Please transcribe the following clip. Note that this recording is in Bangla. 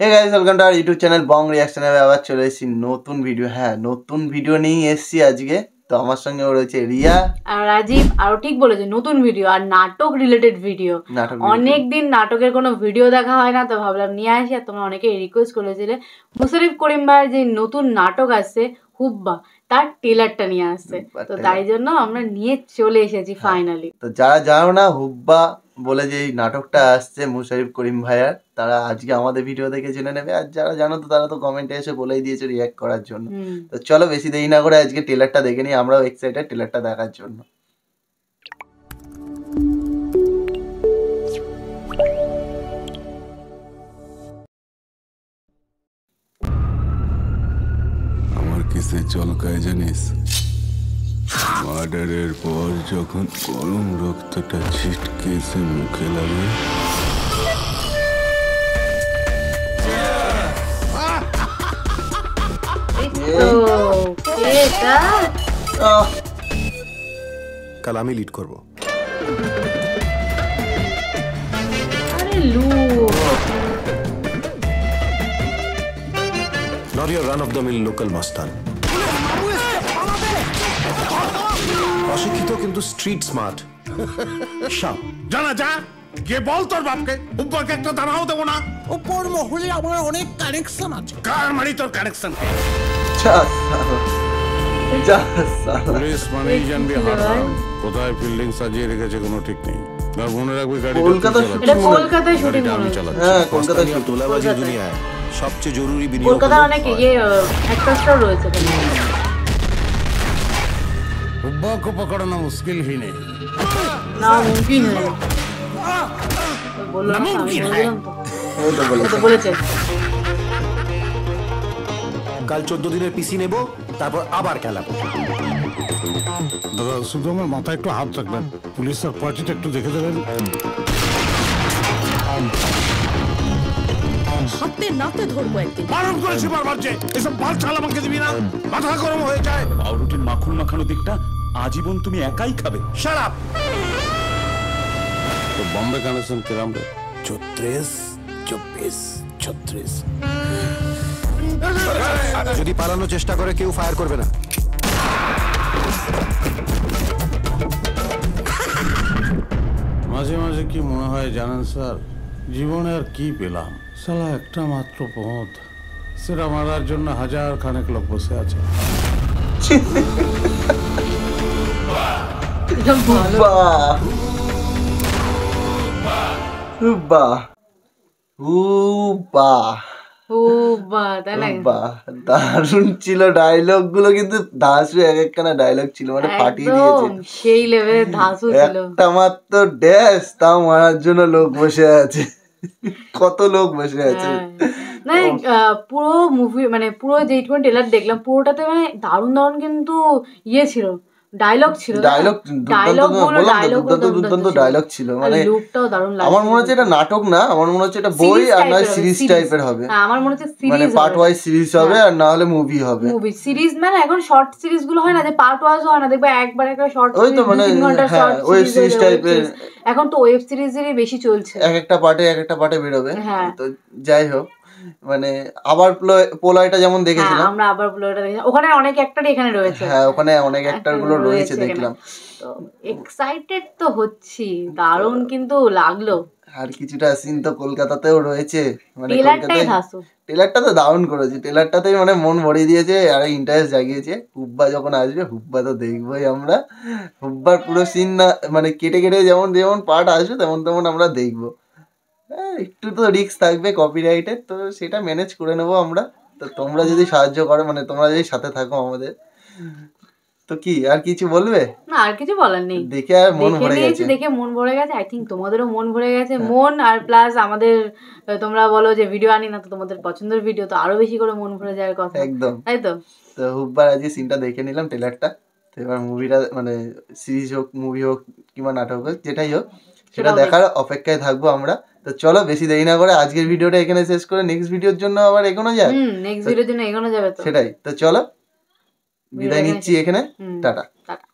Hey guys welcome to our YouTube channel Bong রিয়াকশনে আবার চলে এসেছি নতুন ভিডিও হ্যাঁ নতুন ভিডিও নিয়েই এসেছি আজকে। তো আমার সঙ্গে রয়েছে রিয়া। আর রাজীব আর ঠিক বলেছে নতুন ভিডিও আর নাটক রিলেটেড ভিডিও অনেক দিন নাটকের কোনো ভিডিও দেখা হয় না তো ভাবলাম নিয়ে আসি। আর তোমরা অনেকে রিকোয়েস্ট করেছিলে। মুশারিফ করিম ভাইয়ের যে নতুন নাটক আসছে হুব্বা তার টেলারটা নিয়ে আসছে। তো তাই জন্য আমরা নিয়ে চলে এসেছি ফাইনালি তো যারা জানো না হুব্বা বলে যে এই নাটকটা আসছে মুশারিফ করিম ভাইয়ার তারা আজকে আমাদের ভিডিও দেখে জেনে নেবে। আর যারা জানো তো তারা তো কমেন্টে এসে বলেই দিয়েছে রিয়াক্ট করার জন্য। তো চলো বেশি দেরি না করে আজকে টেলারটা দেখে নিই আমরাও এক্সাইটেড টেলারটা দেখার জন্য। কিসে চলকায় জানিস? মার্ডারের পর যখন গরম রক্তটা ছিটকে এসে মুখে লাগে। কাল আমি লিড করব। আরে লু নট ইয়ার রান অশিক্ষিত কিন্তু স্ট্রিট স্মার্ট শাপ জানা যা গিয়ে বল তোর বাপকে। উপরকে একটা দানাও দেবো না। উপর মহলে আমার অনেক কানেকশন আছে। কার মারি তোর কানেকশন যা সালা। যা। সালা। পুলিশ মানেই জানবি কি ছিল ভাই? হারাম কোথায় ফিল্ডিং সাজিয়ে রেখেছে কোনো ঠিক নেই। আর মনে রাখবি গাড়ি কলকাতা কলকাতায় শুটিং আমি হয়েছে। চালাচ্ছি। হ্যাঁ কলকাতা কলকাতা কলকাতায়। দুনিয়ায়। সবচেয়ে জরুরি বিনিয়োগ কলকাতার হলো অনেক ভয়। ইয়ে অ্যাক্টরসরাও রয়েছে এখানে। हुब्बा को पकड़ना मुश्किल ही नहीं না মুমকিন হ্যাঁ বললো না আমি নামুমকিন বললাম তো ওই তো বলে ও তো বলেছে কাল চোদ্দ দিনের পিসি নেব তারপর আবার খেলাবো দাদা শুধু আমার মাথায় একটু হাত রাখবেন পুলিশের পার্টিটা একটু দেখে দেবেন হাতে নাতে ধরবো একদিন। বারণ করেছি বারবার যে এসব বাল চাল আমাকে দিবি না। মাথা গরম হয়ে যায়। পাউরুটির মাখন মাখানো দিকটা আজীবন তুমি একাই খাবে। সারাপ তো বম্বে কানেকশন কিরাম রে? ছত্রিশ চব্বিশ ছত্রিশ। যদি পালানোর চেষ্টা করে কেউ ফায়ার করবে না। মাঝে মাঝে কি মনে হয় জানেন স্যার? জীবনে আর কি পেলাম সালা একটা মাত্র পথ সেটা মারার জন্য হাজার খানেক লোক বসে আছে বাহ বাহ বাহ দারুণ ছিল ডায়লগগুলো কিন্তু দাসু এক একখানা ডায়লগ ছিল মানে ফাটিয়ে দিয়েছে সেই লেভেলের ধাসু ছিল। একটা মাত্র ড্যাশ তাও মারার জন্য লোক বসে আছে। কত লোক বসে আছে। হ্যাঁ। না আহ, পুরো মুভি মানে পুরো যেইটুকু টেলার দেখলাম পুরোটাতে মানে দারুণ দারুণ কিন্তু ইয়ে ছিল। ডায়লগ ছিল ডায়লগ দুর্দান্ত দুর্দান্ত ডায়লগ ছিল। মানে আমার মনে হচ্ছে এটা নাটক না আমার মনে হচ্ছে এটা বই আর নয় সিরিজ টাইপের হবে। হ্যাঁ আমার মনে হচ্ছে মানে পার্ট ওয়াইজ সিরিজ হবে আর না হলে মুভি হবে। মুভি সিরিজ মানে এখন শর্ট সিরিজগুলো হয় না যে পার্ট ওয়াইজ হয় না দেখবে একবার একটা শর্ট ওই তো মানে, web series type এখন তো ওয়েব সিরিজেরই বেশি চলছে। এক একটা পার্টে এক একটা পার্টে বেরোবে। হ্যাঁ। তো যাই হোক। মানে আবার যেমন হ্যাঁ দেখেছিলাম। আমরা আবার ওখানে অনেক অ্যাক্টরই এখানে রয়েছে। হ্যাঁ ওখানে অনেক অ্যাক্টরগুলো রয়েছে দেখলাম। তো এক্সাইটেড তো হচ্ছি দারুণ কিন্তু লাগল। আর কিছুটা সিন তো কলকাতাতেও রয়েছে। মানে কলকাতায় টেলারটা তো দারুণ করেছে। টেলারটাতেই মানে মন ভরিয়ে দিয়েছে আর ইন্টারেস্ট জাগিয়েছে। হুব্বা যখন আসবে হুব্বা তো দেখবোই আমরা। হুব্বার পুরো সিন না মানে কেটে কেটে যেমন যেমন পার্ট আসবে তেমন তেমন আমরা দেখব। হ্যাঁ, একটু তো রিস্ক থাকবে কপিরাইটের তো সেটা ম্যানেজ করে নেব আমরা। তো তোমরা যদি সাহায্য করো মানে তোমরা যদি সাথে থাকো আমাদের। তো কি আর কিছু বলবে? না আর কিছু বলার নেই। দেখে আর মন ভরে গেছে। হ্যাঁ। দেখে মন ভরে গেছে আই থিঙ্ক তোমাদেরও মন ভরে গেছে। মন আর প্লাস আমাদের তোমরা বলো যে ভিডিও আনি না তো তোমাদের পছন্দের ভিডিও তো আরও বেশি করে মন ভরে যাওয়ার কথা। একদম। তাই তো? তো হুব্বার আজকে সিনটা দেখে নিলাম ট্রেলারটা তো এবার মুভিটা মানে সিরিজ হোক মুভি হোক কিংবা নাটক হোক যেটাই হোক সেটা দেখার অপেক্ষায় থাকব আমরা। তো চলো বেশি দেরি না করে আজকের ভিডিওটা এখানে শেষ করে নেক্সট ভিডিওর জন্য আবার এগোনো যায় হুম নেক্সট ভিডিওর জন্য এগোনো যাবে তো। সেটাই। তো চলো বিদায় নিচ্ছি এখানে। টাটা। টাটা।